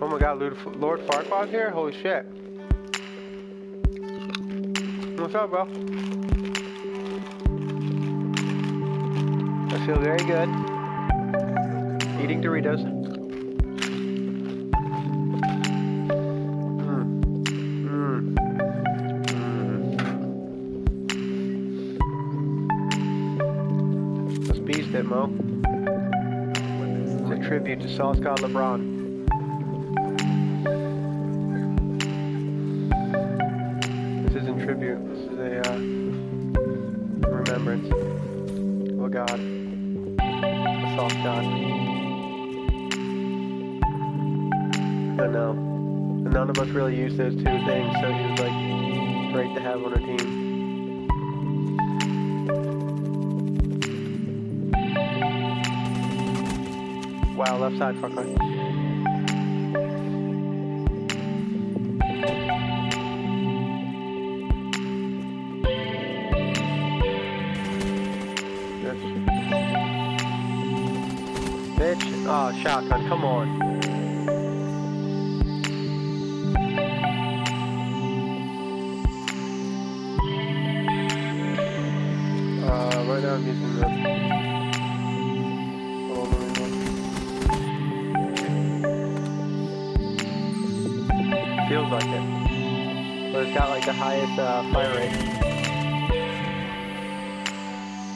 Oh my god, Lord, Lord Farquaad here? Holy shit. What's up, bro? I feel very good. Eating Doritos. Mm. Mm. Mm. Let's Mo. It's a tribute to Sauce God LeBron. A uh, remembrance of a God, a Sauce God. I know. None of us really use those two things, so he was like great to have on our team. Wow, left side, fuck right. Bitch. Oh, shotgun, come on. Uh, right now I'm using the... Look. Feels like it. But it's got like the highest uh, fire rate.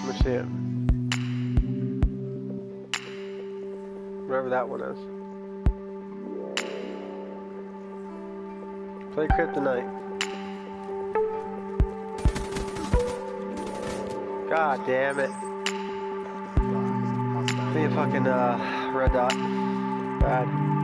Let me see it. Whatever that one is. Play Kryptonite. God damn it. Be a fucking uh, red dot. Bad.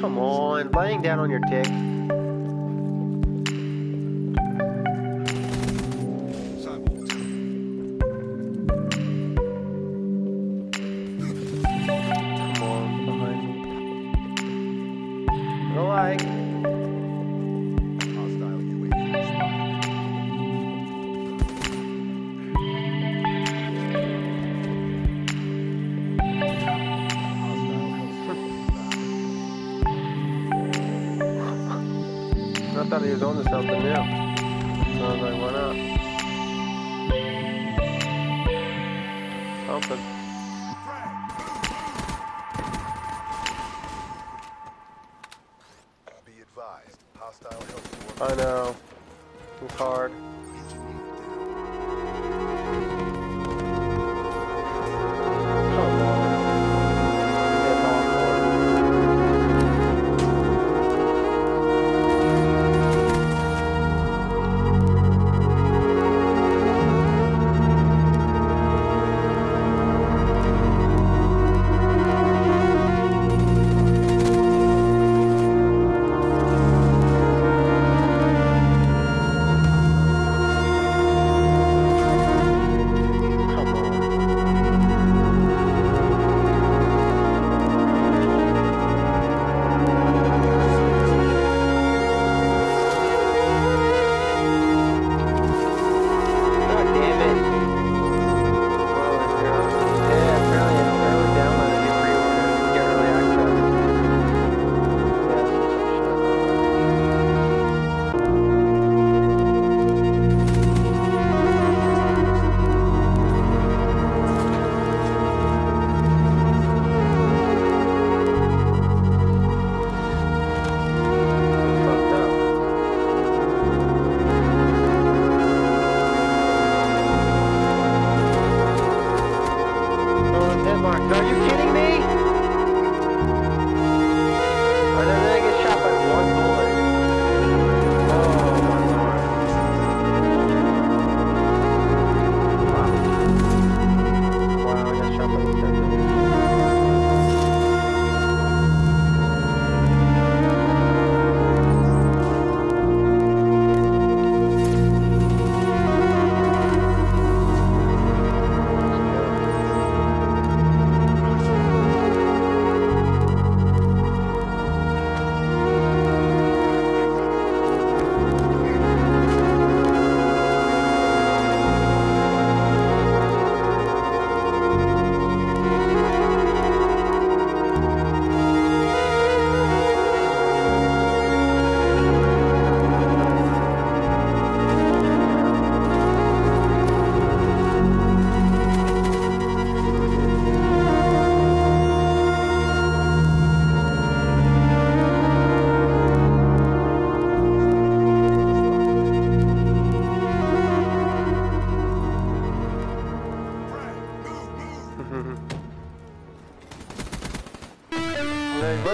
Come on, laying down on your dick. Come on, behind me. Go like. I thought he was on to something new. So I was like, why not? Something. Be advised, hostile health I know. It's hard.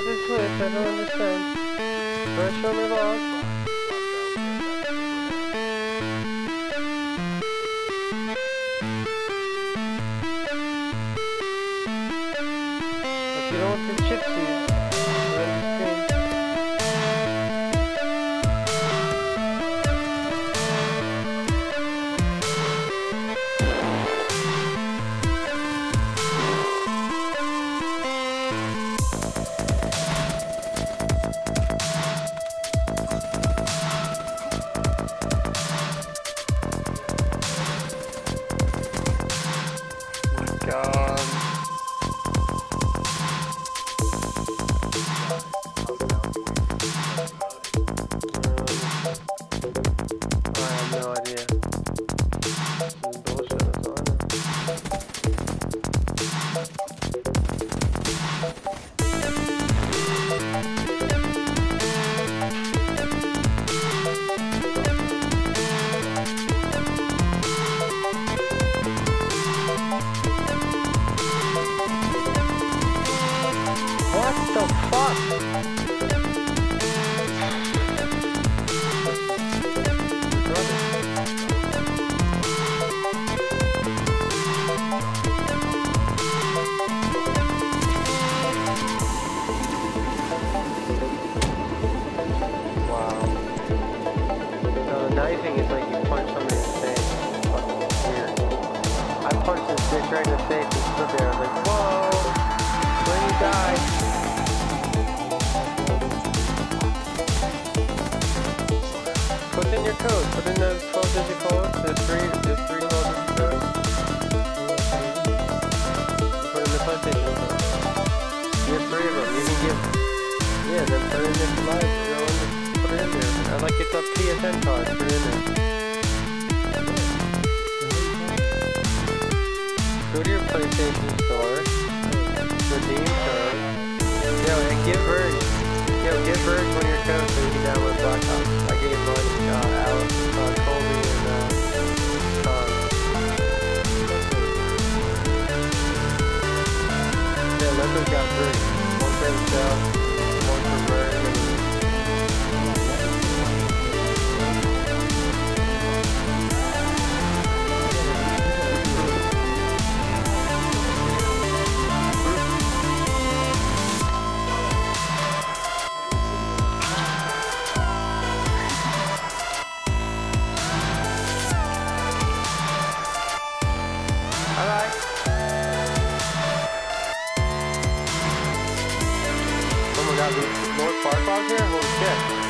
This? I don't understand. Don't show me log. You don't want the gypsies. Uh, nice thing is like Put in your code. Put in the 12 digit code. There's three, there's three 12 digit codes. Put in the PlayStation code. You have three of them. You can give. Yeah, then put in the live. You know, and put it in there. I like it's a PSN card. Put it in there. Go to your PlayStation Got three. One for himself, one for Verge, God, the Lord Farquaad's here? Holy shit.